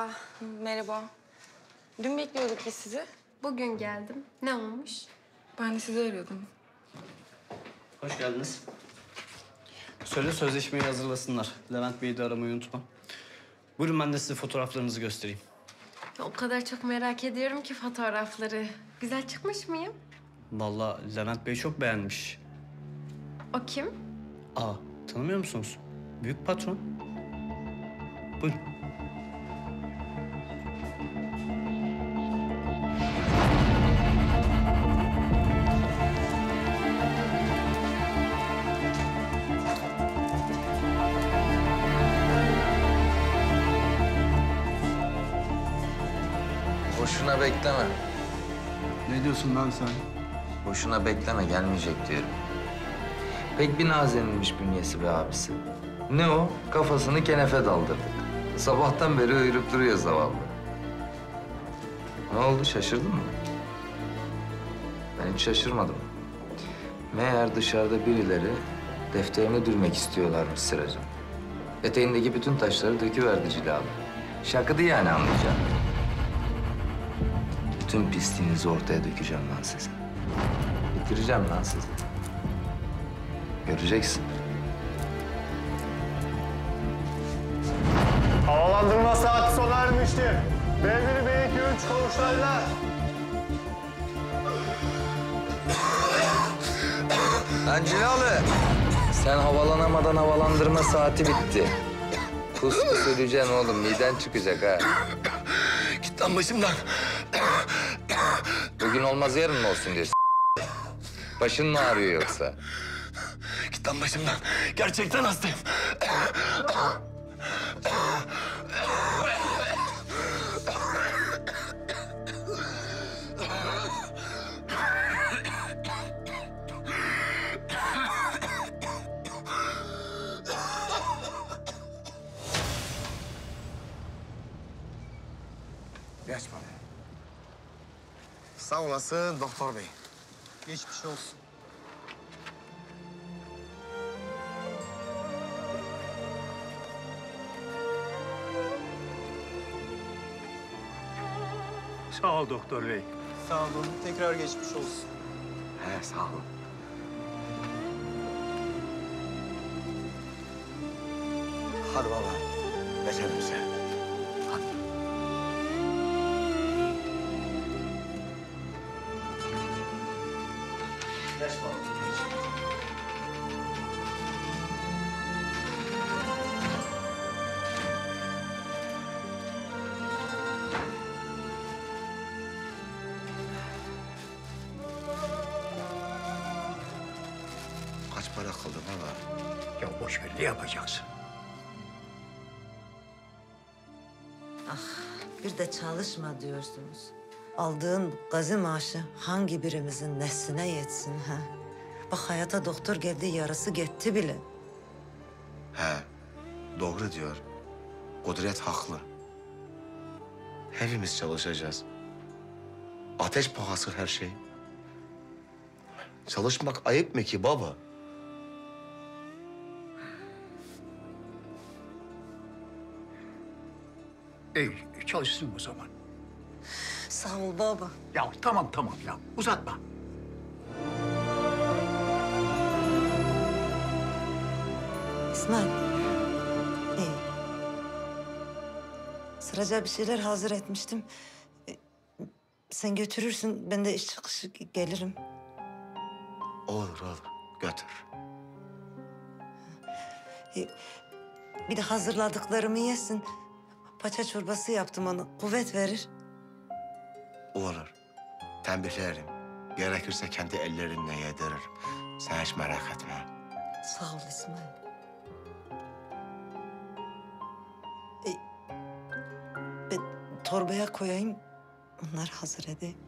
Merhaba. Merhaba. Dün bekliyorduk biz sizi. Bugün geldim. Ne olmuş? Ben de sizi arıyordum. Hoş geldiniz. Söyle sözleşmeyi hazırlasınlar. Levent Bey'i de aramayı unutma. Buyurun ben de size fotoğraflarınızı göstereyim. O kadar çok merak ediyorum ki fotoğrafları. Güzel çıkmış mıyım? Vallahi Levent Bey çok beğenmiş. O kim? Aa, tanımıyor musunuz? Büyük patron. Buyurun. Boşuna bekleme. Ne diyorsun lan sen? Boşuna bekleme gelmeyecek diyorum. Pek bir nazenilmiş bünyesi be abisi. Ne o? Kafasını kenefe daldırdık. Sabahtan beri uyurup duruyor zavallı. Ne oldu şaşırdın mı? Ben hiç şaşırmadım. Meğer dışarıda birileri defterini dürmek istiyorlarmış sıracım. Eteğindeki bütün taşları döküverdi cilalı. Şakıdı yani anlayacağım. Bütün pisliğinizi ortaya dökeceğim lan size. Bitireceğim lan sizi. Göreceksin. Havalandırma saati sona ermiştir. B1, B2, 3 konuşlarla. Lan Cilalı! Sen havalanamadan havalandırma saati bitti. Pus pus öleceksin oğlum. Miden çıkacak ha. Git lan başımdan. Bugün olmaz yarın olsun diyorsun? Başın mı ağrıyor yoksa? Git lan başımdan. Gerçekten hastayım. Geç bana. Sağ olasın doktor bey. Geçmiş olsun. Sağ ol doktor bey. Sağ olun. Tekrar geçmiş olsun. He sağ olun. Hadi baba. Geçelim bize. Baba. Geç. Kaç para kaldı baba? Ya boş ver ne yapacaksın? Bir de çalışma diyorsunuz. Aldığın gazi maaşı hangi birimizin nesline yetsin ha? Bak hayata doktor geldi yarısı gitti bile. He, doğru diyor. Kudret haklı. Hepimiz çalışacağız. Ateş pahası her şey. Çalışmak ayıp mı ki baba? İyi çalışsın o zaman. Sağ ol baba. Ya tamam tamam ya uzatma. İsmail. İyi. Sıraca bir şeyler hazır etmiştim. E, Sen götürürsün, ben de iş çıkışı gelirim. Olur olur, götür. E, Bir de hazırladıklarımı yesin. Paça çorbası yaptım onu, kuvvet verir. Olur. Tembihlerim. Gerekirse kendi ellerinle yediririm. Sen hiç merak etme. Sağ ol İsmail. E, ben torbaya koyayım, onları hazır edeyim.